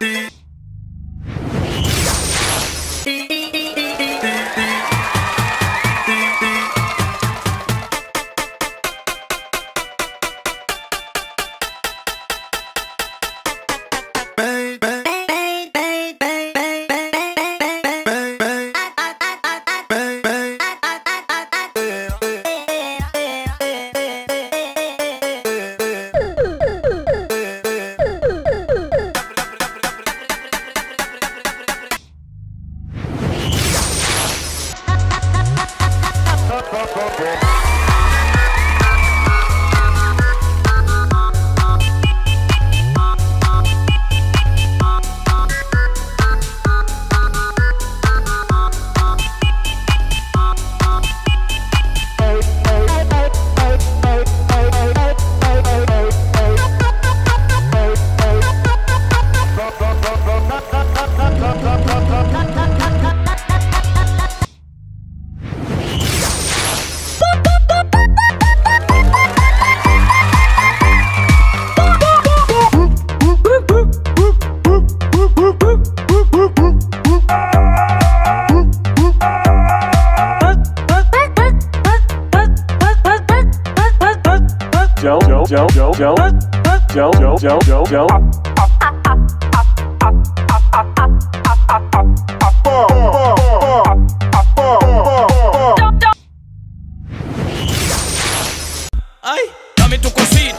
D. Joe, Joe, Joe, Joe, dame tu cosita.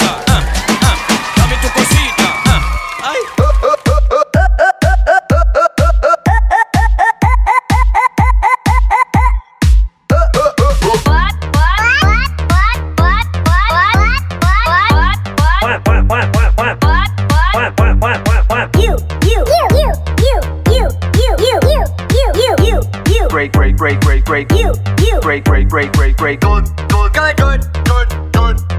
great, great, great, great, great. You, you. Great, great, great, great, great. Good, good, good, good, good, good.